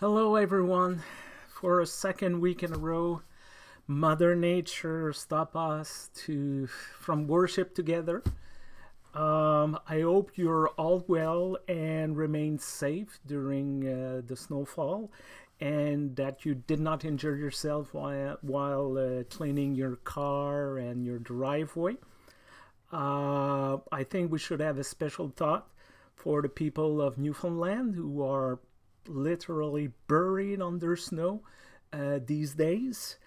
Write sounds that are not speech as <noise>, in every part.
Hello, everyone. For a second week in a row, Mother Nature stopped us to from worship together. Um, I hope you're all well and remain safe during uh, the snowfall, and that you did not injure yourself while while uh, cleaning your car and your driveway. Uh, I think we should have a special thought for the people of Newfoundland who are literally buried under snow uh, these days.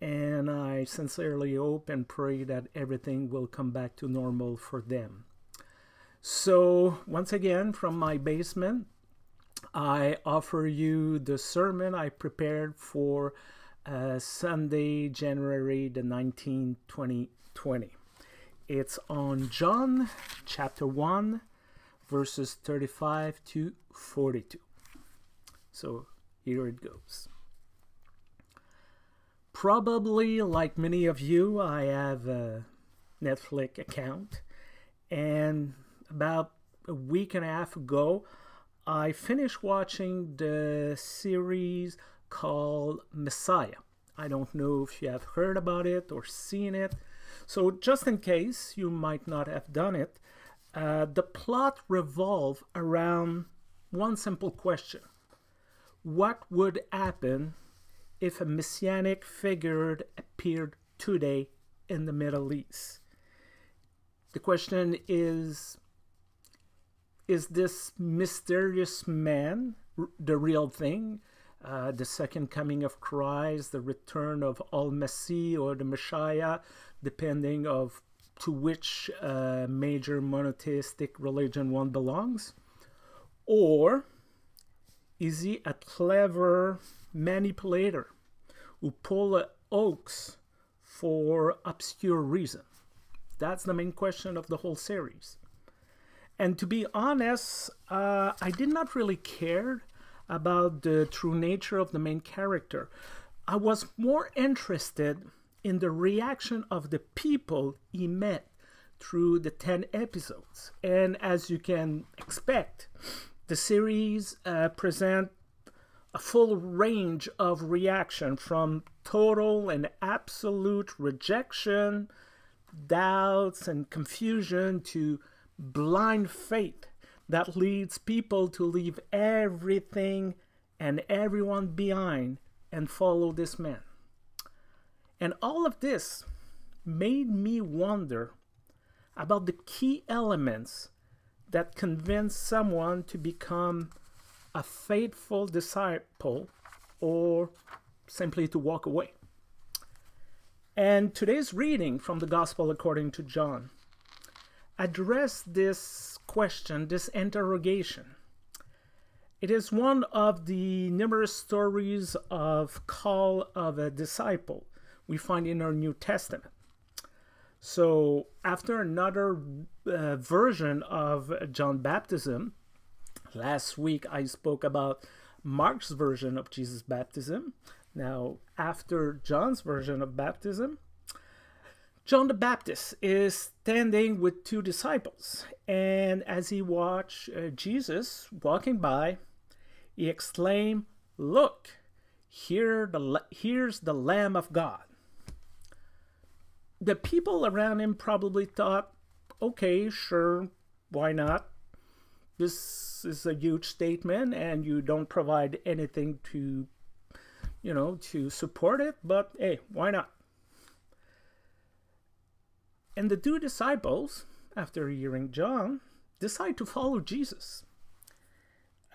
And I sincerely hope and pray that everything will come back to normal for them. So, once again, from my basement, I offer you the sermon I prepared for uh, Sunday, January the 19th, 2020. It's on John chapter 1, verses 35 to 42. So here it goes. Probably, like many of you, I have a Netflix account, and about a week and a half ago, I finished watching the series called Messiah. I don't know if you have heard about it or seen it. So, just in case you might not have done it, uh, the plot revolves around one simple question What would happen if a messianic figure appeared today in the Middle East? The question is Is this mysterious man the real thing? Uh, the second coming of Christ, the return of Al Masih or the Messiah, depending of to which uh, major monotheistic religion one belongs, or is he a clever manipulator who pull oaks for obscure reason? That's the main question of the whole series. And to be honest, uh, I did not really care about the true nature of the main character. I was more interested in the reaction of the people he met through the 10 episodes. And as you can expect, the series uh, present a full range of reaction from total and absolute rejection, doubts and confusion to blind faith that leads people to leave everything and everyone behind and follow this man. And all of this made me wonder about the key elements that convince someone to become a faithful disciple or simply to walk away. And today's reading from the Gospel according to John address this question, this interrogation. It is one of the numerous stories of call of a disciple we find in our New Testament. So, after another uh, version of John baptism, last week I spoke about Mark's version of Jesus' baptism. Now, after John's version of baptism, John the Baptist is standing with two disciples, and as he watched uh, Jesus walking by, he exclaimed, "Look, here the here's the Lamb of God." The people around him probably thought, "Okay, sure, why not? This is a huge statement, and you don't provide anything to, you know, to support it. But hey, why not?" And the two disciples, after hearing John, decide to follow Jesus.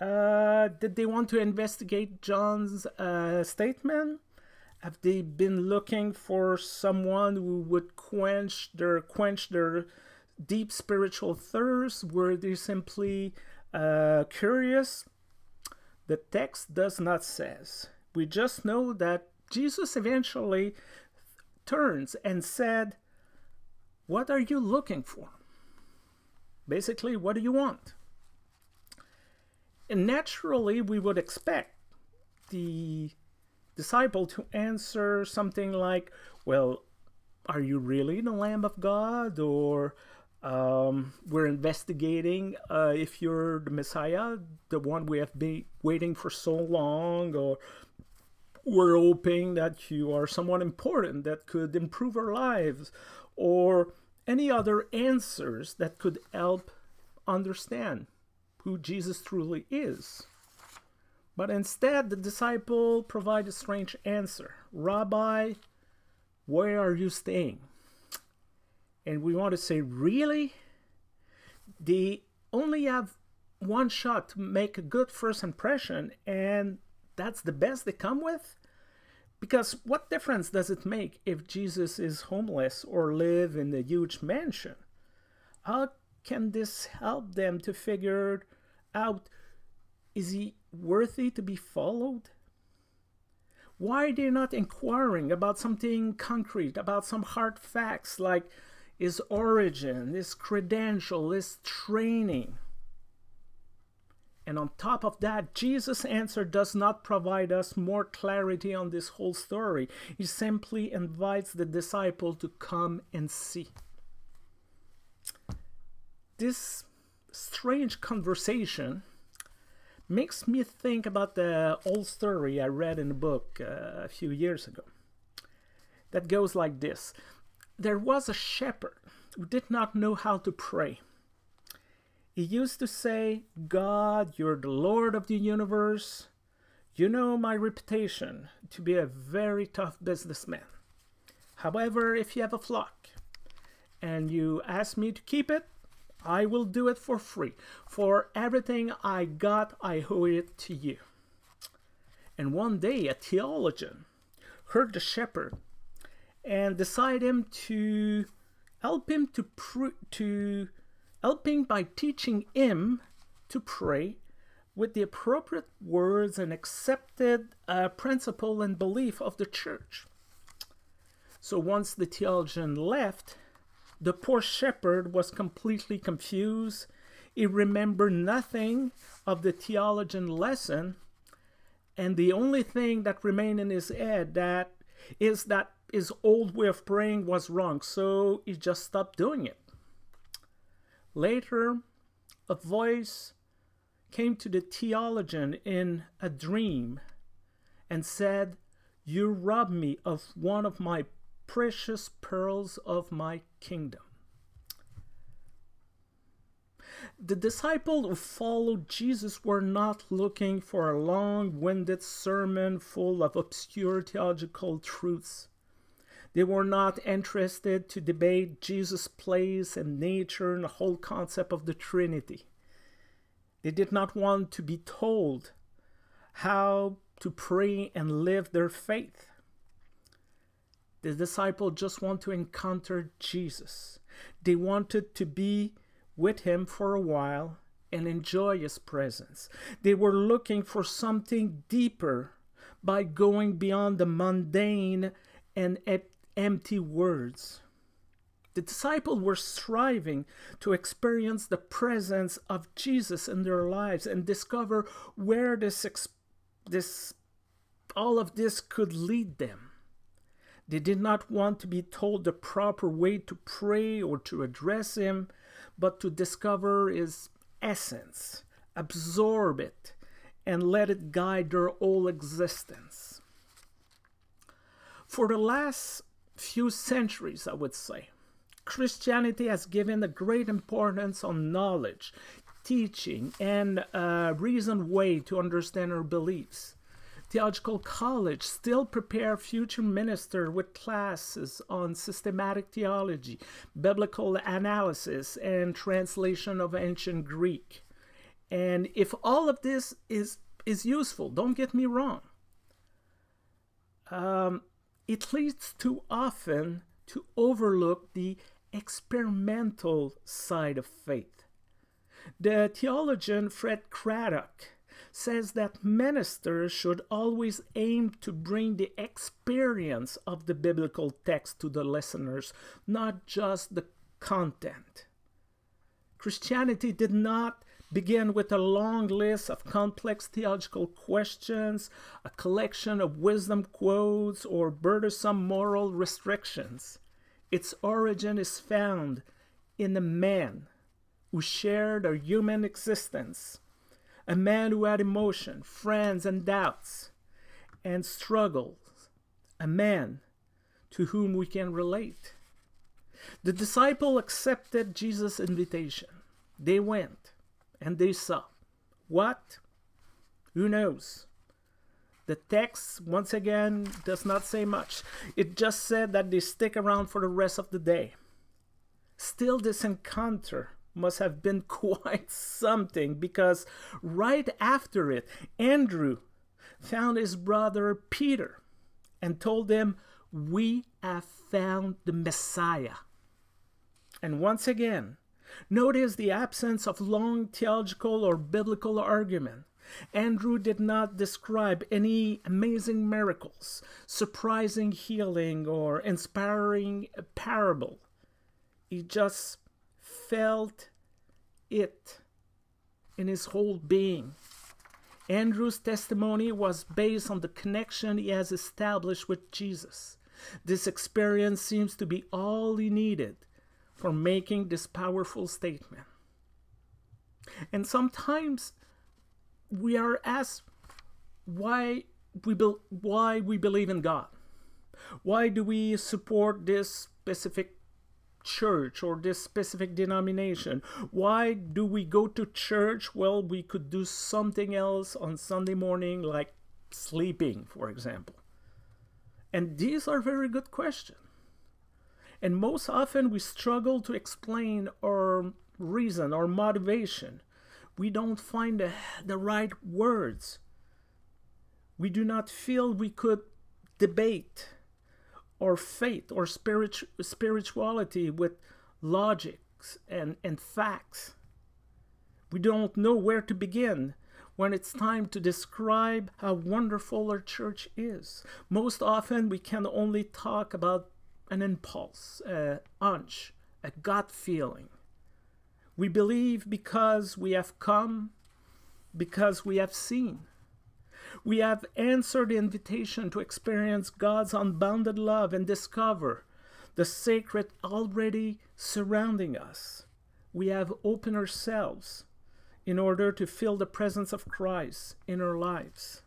Uh, did they want to investigate John's uh, statement? Have they been looking for someone who would quench their quench their deep spiritual thirst? Were they simply uh, curious? The text does not says. We just know that Jesus eventually turns and said, what are you looking for? Basically, what do you want? And naturally, we would expect the disciple to answer something like, Well, are you really the Lamb of God? Or Um, we're investigating uh, if you're the Messiah, the one we have been waiting for so long, or we're hoping that you are someone important that could improve our lives, or any other answers that could help understand who Jesus truly is. But instead, the disciple provides a strange answer Rabbi, where are you staying? And we want to say, really? They only have one shot to make a good first impression, and that's the best they come with? Because what difference does it make if Jesus is homeless or live in a huge mansion? How can this help them to figure out is he worthy to be followed? Why are they not inquiring about something concrete, about some hard facts like his origin, his credential, his training? And on top of that, Jesus' answer does not provide us more clarity on this whole story. He simply invites the disciple to come and see. This strange conversation makes me think about the old story I read in a book uh, a few years ago. That goes like this There was a shepherd who did not know how to pray. He used to say, God, you're the Lord of the universe. You know my reputation to be a very tough businessman. However, if you have a flock and you ask me to keep it, I will do it for free. For everything I got, I owe it to you. And one day, a theologian heard the shepherd and decided him to help him to to helping by teaching him to pray with the appropriate words and accepted uh, principle and belief of the church. So once the theologian left, the poor shepherd was completely confused. He remembered nothing of the theologian lesson, and the only thing that remained in his head that is that his old way of praying was wrong, so he just stopped doing it. Later, a voice came to the theologian in a dream and said, You robbed me of one of my precious pearls of my kingdom. The disciples who followed Jesus were not looking for a long winded sermon full of obscure theological truths. They were not interested to debate Jesus' place and nature and the whole concept of the Trinity. They did not want to be told how to pray and live their faith. The disciples just want to encounter Jesus. They wanted to be with him for a while and enjoy his presence. They were looking for something deeper by going beyond the mundane and empty words. The disciples were striving to experience the presence of Jesus in their lives and discover where this, this all of this could lead them. They did not want to be told the proper way to pray or to address him, but to discover his essence, absorb it, and let it guide their whole existence. For the last few centuries, I would say. Christianity has given a great importance on knowledge, teaching, and a reasoned way to understand our beliefs. Theological College still prepare future minister with classes on systematic theology, biblical analysis, and translation of ancient Greek. And if all of this is is useful, don't get me wrong. Um, it leads too often to overlook the experimental side of faith. The theologian Fred Craddock says that ministers should always aim to bring the experience of the biblical text to the listeners, not just the content. Christianity did not begin with a long list of complex theological questions, a collection of wisdom quotes, or burdensome moral restrictions. Its origin is found in the man who shared a human existence, a man who had emotion, friends, and doubts, and struggles, a man to whom we can relate. The disciple accepted Jesus' invitation. They went and they saw. What? Who knows? The text, once again, does not say much. It just said that they stick around for the rest of the day. Still, this encounter must have been <laughs> quite something because right after it, Andrew found his brother Peter and told him, We have found the Messiah. And once again, notice the absence of long theological or biblical argument. Andrew did not describe any amazing miracles, surprising healing, or inspiring parable. He just felt it in his whole being. Andrew's testimony was based on the connection he has established with Jesus. This experience seems to be all he needed for making this powerful statement. And sometimes we are asked why we why we believe in God. Why do we support this specific church or this specific denomination? Why do we go to church? Well, we could do something else on Sunday morning, like sleeping, for example. And these are very good questions. And most often we struggle to explain our reason or motivation. We don't find the, the right words. We do not feel we could debate or faith or spirit, spirituality with logics and, and facts. We don't know where to begin when it's time to describe how wonderful our church is. Most often, we can only talk about an impulse, a hunch, a gut feeling. We believe because we have come, because we have seen. We have answered the invitation to experience God's unbounded love and discover the sacred already surrounding us. We have opened ourselves in order to feel the presence of Christ in our lives.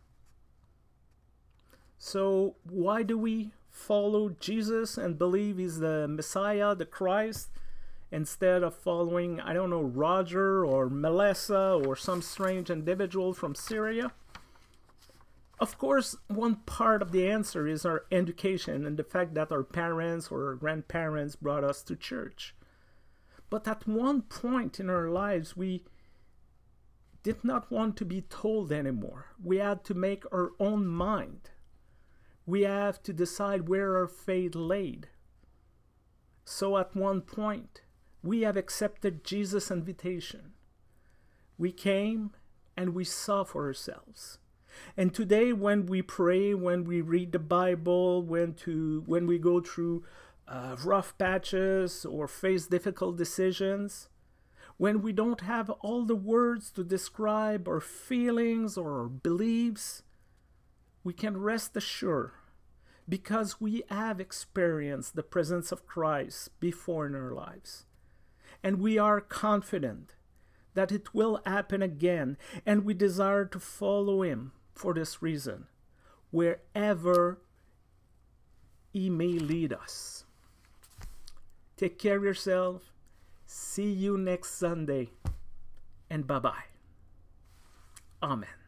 So, why do we follow Jesus and believe he's the Messiah, the Christ, instead of following, I don't know, Roger or Melissa or some strange individual from Syria? Of course, one part of the answer is our education and the fact that our parents or our grandparents brought us to church. But at one point in our lives, we did not want to be told anymore. We had to make our own mind. We have to decide where our fate laid. So at one point, we have accepted Jesus' invitation. We came and we saw for ourselves. And today, when we pray, when we read the Bible, when to when we go through uh, rough patches or face difficult decisions, when we don't have all the words to describe our feelings or our beliefs, we can rest assured because we have experienced the presence of Christ before in our lives. And we are confident that it will happen again, and we desire to follow Him for this reason, wherever He may lead us. Take care of yourself. See you next Sunday, and bye bye. Amen.